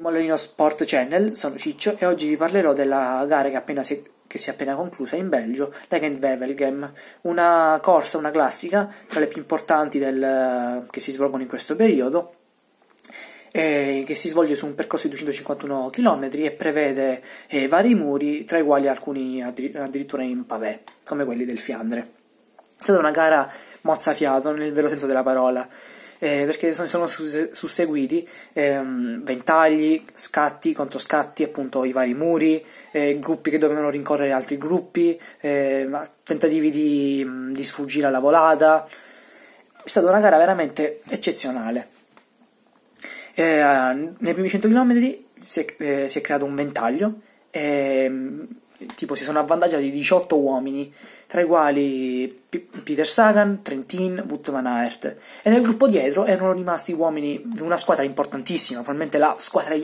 Mollino Sport Channel, sono Ciccio e oggi vi parlerò della gara che, si, che si, è appena conclusa in Belgio, la Gent-Wevelgem, una corsa, una classica tra le più importanti del, che si svolgono in questo periodo, eh, che si svolge su un percorso di 251 km e prevede eh, vari muri, tra i quali alcuni addirittura in pavé, come quelli del Fiandre. È stata una gara mozzafiato nel vero senso della parola eh, perché sono susseguiti ehm, ventagli, scatti, controscatti, appunto i vari muri, eh, gruppi che dovevano rincorrere altri gruppi, eh, tentativi di, di sfuggire alla volata. È stata una gara veramente eccezionale. Eh, nei primi 100 km si è, eh, si è creato un ventaglio ehm, tipo si sono avvantaggiati 18 uomini tra i quali P- Peter Sagan, Trentin, Wout van Aert. E nel gruppo dietro erano rimasti uomini di una squadra importantissima, probabilmente la squadra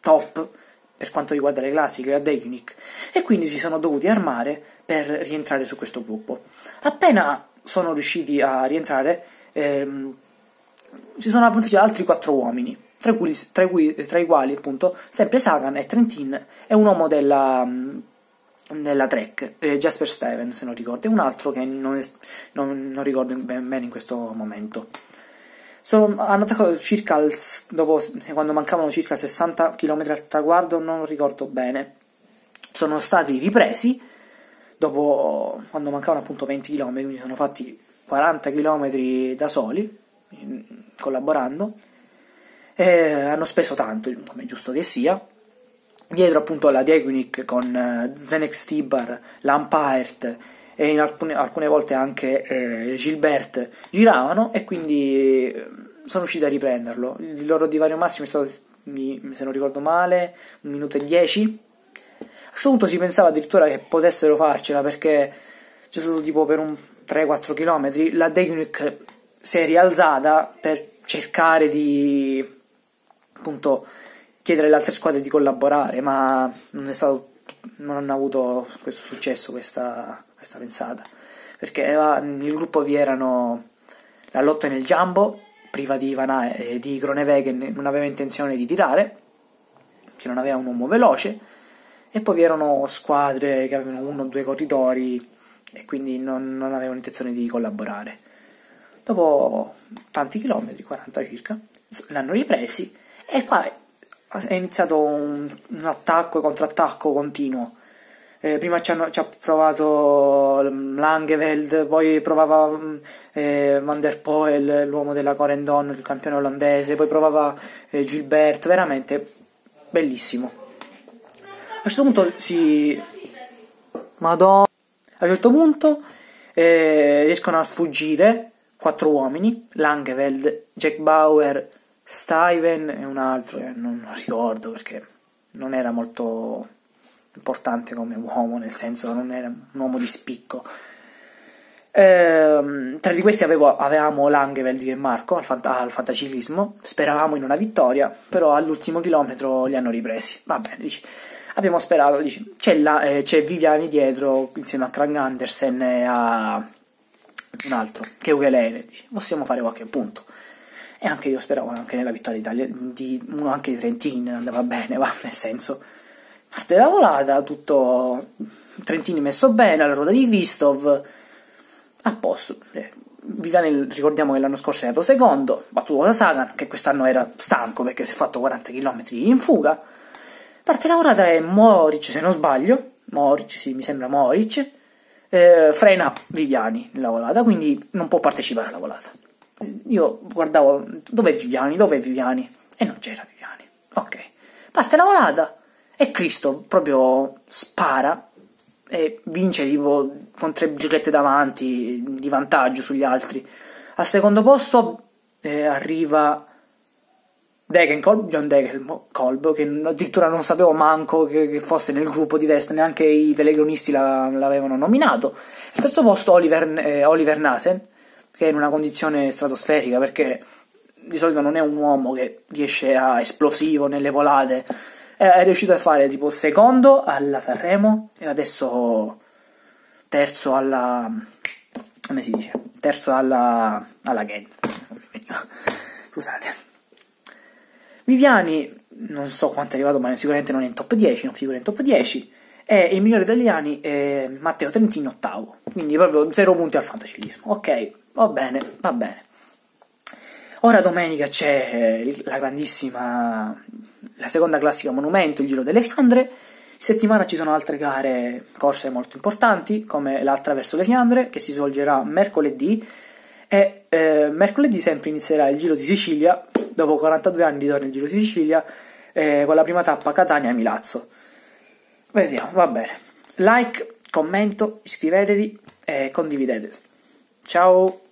top per quanto riguarda le classiche, la Dayunic, e quindi si sono dovuti armare per rientrare su questo gruppo. Appena sono riusciti a rientrare, ehm, ci sono appunto altri quattro uomini, tra, cui, tra, cui, tra, i quali appunto sempre Sagan e Trentin e un uomo della nella track, eh, Jasper Steven se non ricordo, e un altro che non, è, non, non ricordo bene in questo momento. Sono, hanno attaccato circa al, dopo, quando mancavano circa 60 km al traguardo, non ricordo bene. Sono stati ripresi dopo quando mancavano appunto 20 km, quindi sono fatti 40 km da soli, collaborando. Hanno speso tanto, come giusto che sia dietro appunto la Diaguinic con uh, Zenex Stibar, Lampart e in alcune, alcune volte anche eh, Gilbert giravano e quindi eh, sono riusciti a riprenderlo. Il loro divario massimo è stato, se non ricordo male, un minuto e dieci. A questo punto si pensava addirittura che potessero farcela perché c'è stato tipo per un 3-4 km la Diaguinic si è rialzata per cercare di appunto chiedere alle altre squadre di collaborare, ma non, è stato, non hanno avuto questo successo, questa, questa pensata. Perché nel gruppo vi erano la lotta nel Jumbo, priva di, Van e di Gronewegen, non aveva intenzione di tirare, che non aveva un uomo veloce, e poi vi erano squadre che avevano uno o due corridori e quindi non, non avevano intenzione di collaborare. Dopo tanti chilometri, 40 circa, l'hanno ripresi e qua è iniziato un, un attacco e contrattacco continuo. Eh, prima ci, hanno, ci, ha provato Langeveld, poi provava eh, Van der Poel, l'uomo della Corendon, il campione olandese, poi provava eh, Gilbert, veramente bellissimo. A questo punto si... Madonna. A un certo punto eh, riescono a sfuggire quattro uomini, Langeveld, Jack Bauer, Steven e un altro che non ricordo perché non era molto importante come uomo, nel senso non era un uomo di spicco. Ehm, tra di questi avevo, avevamo Langeveld e Marco al, fant- al fantaciclismo, speravamo in una vittoria, però all'ultimo chilometro li hanno ripresi. Va bene, dici, abbiamo sperato, dici, c'è, la, eh, c'è, Viviani dietro insieme a Krang Andersen e a un altro, che Ugelele, possiamo fare qualche punto e anche io speravo anche nella vittoria d'Italia, di uno anche di Trentini andava bene, va, nel senso, parte la volata, tutto Trentini messo bene, alla ruota di Kristov, a posto. Eh, Viviani ricordiamo che l'anno scorso è andato secondo, battuto da Sagan, che quest'anno era stanco perché si è fatto 40 km in fuga. Parte la volata è Moric, se non sbaglio, Moric, sì, mi sembra Moric, eh, frena Viviani nella volata, quindi non può partecipare alla volata io guardavo dov'è Viviani, dov'è Viviani e non c'era Viviani. Ok, parte la volata e Cristo proprio spara e vince tipo con tre birrette davanti di vantaggio sugli altri. Al secondo posto eh, arriva Degenkolb, John Degenkolb, che addirittura non sapevo manco che, che, fosse nel gruppo di testa, neanche i telegonisti la, l'avevano nominato. Al terzo posto Oliver, eh, Oliver Nasen, che è in una condizione stratosferica perché di solito non è un uomo che riesce a esplosivo nelle volate. È, riuscito a fare tipo secondo alla Sanremo e adesso terzo alla. come si dice? Terzo alla. alla Ghent. Scusate. Viviani non so quanto è arrivato, ma sicuramente non è in top 10, non figura in top 10. E il migliore italiani è Matteo Trentino ottavo, quindi proprio zero punti al fantacilismo. Ok, va bene, va bene. Ora domenica c'è la grandissima, la seconda classica monumento, il Giro delle Fiandre. Settimana ci sono altre gare, corse molto importanti, come l'altra verso le Fiandre, che si svolgerà mercoledì. E eh, mercoledì sempre inizierà il Giro di Sicilia, dopo 42 anni ritorna il Giro di Sicilia, eh, con la prima tappa Catania-Milazzo. Vediamo, va bene. Like, commento, iscrivetevi e condividete. Ciao!